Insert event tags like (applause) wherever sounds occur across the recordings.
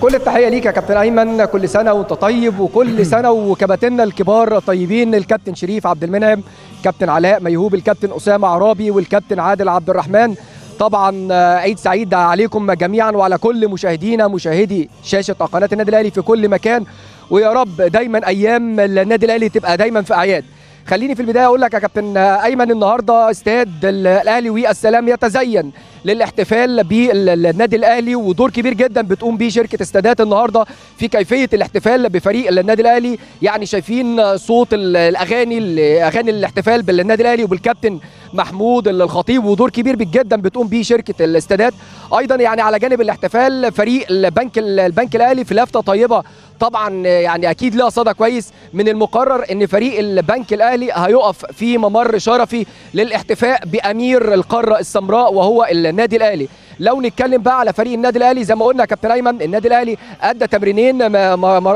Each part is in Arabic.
كل التحية ليك يا كابتن أيمن. كل سنة وأنت طيب وكل (clears throat) سنة وكباتننا الكبار طيبين الكابتن شريف عبد المنعم كابتن علاء ميهوب الكابتن أسامة عرابي والكابتن عادل عبد الرحمن. طبعا عيد سعيد عليكم جميعا وعلى كل مشاهدينا مشاهدي شاشة قناة النادي الأهلي في كل مكان. ويا رب دايما أيام النادي الأهلي تبقى دايما في أعياد. خليني في البداية أقول لك يا كابتن أيمن النهارده استاد الأهلي والسلام يتزين للاحتفال بالنادي الأهلي ودور كبير جدا بتقوم بيه شركة استادات النهارده في كيفية الاحتفال بفريق النادي الأهلي. يعني شايفين صوت الأغاني أغاني الاحتفال بالنادي الأهلي وبالكابتن محمود الخطيب ودور كبير جدا بتقوم بيه شركة الاستادات. أيضا يعني على جانب الاحتفال فريق البنك البنك الأهلي في لافته طيبة طبعا يعني أكيد لها صدى كويس من المقرر إن فريق البنك الأهلي هيقف في ممر شرفي للاحتفاء بأمير القارة السمراء وهو النادي الأهلي. لو نتكلم بقى على فريق النادي الأهلي زي ما قلنا كابتن أيمن النادي الأهلي أدى تمرينين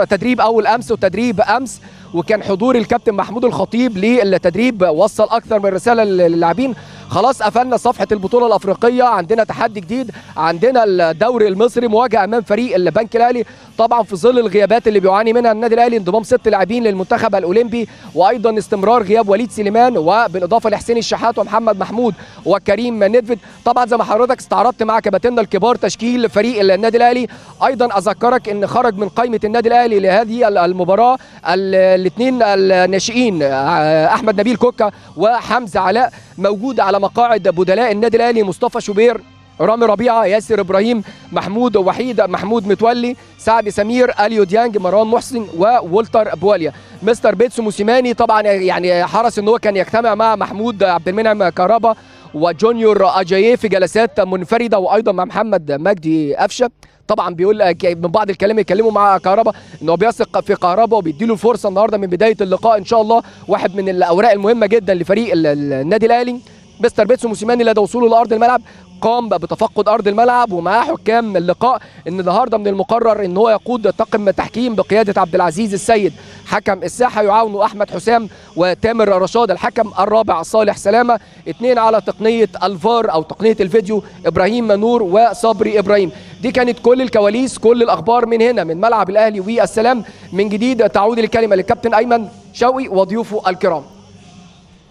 تدريب أول أمس وتدريب أمس وكان حضور الكابتن محمود الخطيب للتدريب وصل أكثر من رسالة للاعبين. خلاص قفلنا صفحة البطولة الأفريقية. عندنا تحدي جديد عندنا الدوري المصري مواجهة أمام فريق البنك الأهلي. طبعا في ظل الغيابات اللي بيعاني منها النادي الأهلي انضمام ست لاعبين للمنتخب الأولمبي وأيضا استمرار غياب وليد سليمان وبالإضافة لحسين الشحات ومحمد محمود وكريم ندفد طبعا زي ما حضرتك استعرضت مع كباتننا الكبار تشكيل فريق النادي الأهلي. أيضا أذكرك إن خرج من قائمة النادي الأهلي لهذه المباراة الاثنين الناشئين أحمد نبيل كوكا وحمزة علاء موجود على مقاعد بدلاء النادي الأهلي مصطفى شوبير رامي ربيعة ياسر إبراهيم محمود وحيد محمود متولي سعد سمير أليو ديانج مروان محسن وولتر بواليا. مستر بيتسو موسيماني طبعا يعني حرص إن هو كان يجتمع مع محمود عبد المنعم كهربا وجونيور أجاييه في جلسات منفردة وأيضا مع محمد مجدي قفشة. طبعا بيقول من بعض الكلام يتكلموا مع كهربا إن هو بيثق في كهربا وبيديله الفرصه النهارده من بداية اللقاء إن شاء الله واحد من الأوراق المهمة جدا لفريق النادي الأهلي. مستر بيتسو موسيماني لدى وصوله لأرض الملعب قام بتفقد أرض الملعب ومعاه حكام اللقاء إن النهارده من المقرر إن هو يقود طاقم تحكيم بقيادة عبد العزيز السيد. حكم الساحة يعاونه أحمد حسام وتامر رشاد الحكم الرابع صالح سلامة. اثنين على تقنية الفار أو تقنية الفيديو إبراهيم منور وصبري إبراهيم. دي كانت كل الكواليس كل الأخبار من هنا من ملعب الأهلي والسلام. من جديد تعود الكلمة للكابتن أيمن شوقي وضيوفه الكرام.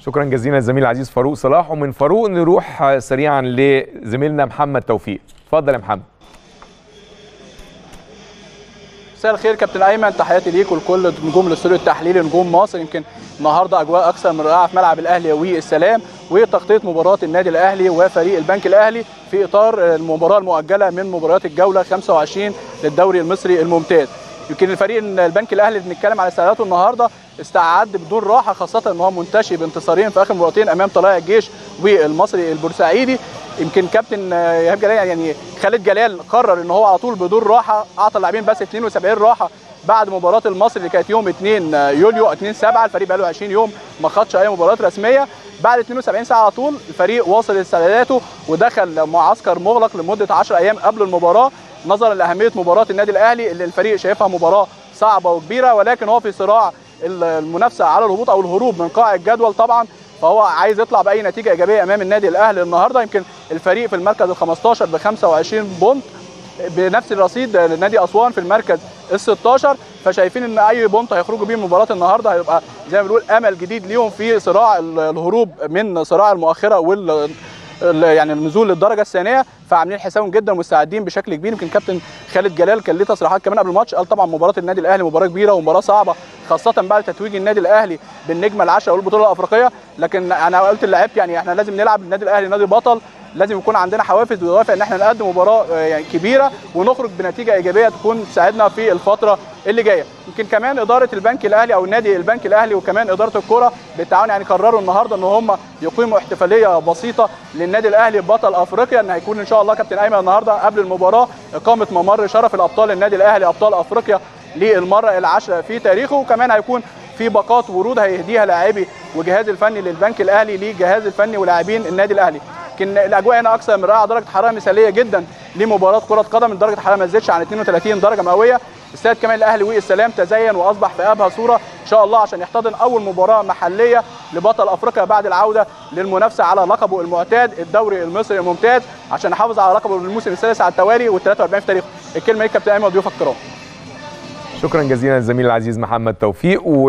شكرا جزيلا الزميل العزيز فاروق صلاح ومن فاروق نروح سريعا لزميلنا محمد توفيق. اتفضل يا محمد. مساء الخير كابتن أيمن تحياتي ليك ولكل نجوم الاستوديو التحليلي نجوم مصر. يمكن النهارده أجواء أكثر من رائعة في ملعب الأهلي والسلام وتغطية مباراة النادي الأهلي وفريق البنك الأهلي في إطار المباراة المؤجلة من مباريات الجولة 25 للدوري المصري الممتاز. يمكن الفريق البنك الأهلي اللي بنتكلم على استعداداته النهارده استعد بدون راحة خاصة إن هو منتشي بانتصارين في آخر مباراتين أمام طلائع الجيش والمصري البورسعيدي. يمكن كابتن إيهاب جلال يعني خالد جلال قرر إن هو على طول بدون راحة أعطى اللاعبين بس 72 راحة بعد مباراة المصري اللي كانت يوم 2 يوليو 2 7 الفريق بقى له 20 يوم ما خدش أي مباراة رسمية. بعد 72 ساعة على طول الفريق واصل استعداداته ودخل معسكر مغلق لمدة 10 أيام قبل المباراة. نظرا لأهمية مباراة النادي الأهلي اللي الفريق شايفها مباراة صعبة وكبيرة ولكن هو في صراع المنافسة على الهبوط أو الهروب من قاع الجدول طبعا. فهو عايز يطلع بأي نتيجة إيجابية أمام النادي الأهلي النهارده. يمكن الفريق في المركز ال 15 ب 25 بونت بنفس الرصيد لنادي أسوان في المركز ال 16 فشايفين إن أي بونت هيخرجوا بيه مباراه النهارده هيبقى زي ما بنقول أمل جديد ليهم في صراع الهروب من صراع المؤخرة وال يعني النزول للدرجة الثانية. فعاملين حسابهم جدا ومستعدين بشكل كبير. يمكن كابتن خالد جلال كان ليه تصريحات كمان قبل الماتش. قال طبعا مباراة النادي الأهلي مباراة كبيرة ومباراة صعبة خاصة بعد تتويج النادي الأهلي بالنجمة العشره والبطولة الأفريقية. لكن أنا قلت للاعيبتي يعني إحنا لازم نلعب النادي الأهلي نادي بطل. لازم يكون عندنا حوافز ودوافع إن إحنا نقدم مباراة يعني كبيرة ونخرج بنتيجة إيجابية تكون تساعدنا في الفترة اللي جاية. يمكن كمان إدارة البنك الأهلي أو النادي البنك الأهلي وكمان إدارة الكره بالتعاون يعني قرروا النهارده إن هم يقيموا احتفالية بسيطة للنادي الأهلي بطل أفريقيا إن هيكون إن شاء الله كابتن أيمن النهارده قبل المباراة إقامة ممر شرف الأبطال النادي الأهلي أبطال أفريقيا للمرة العاشرة في تاريخه وكمان هيكون في باقات ورود هيهديها لاعبي وجهاز الفني للبنك الأهلي للجهاز الفني ولاعبين النادي الأهلي. يمكن الأجواء هنا أكثر من رائعة. درجة حراره مثالية جدا لمباراة كرة قدم. درجه الحرارة ما تزيدش عن 32 درجة مئوية. استاد كمان الأهلي والسلام تزين وأصبح في أبهى صورة إن شاء الله عشان يحتضن أول مباراة محلية لبطل أفريقيا بعد العودة للمنافسة على لقبه المعتاد الدوري المصري الممتاز عشان يحافظ على لقبه الموسم السادس على التوالي وال 43 في تاريخه. الكلمة ليك كابتن ايمن وضيوفك الكرام. شكرا جزيلا الزميل العزيز محمد توفيق. و...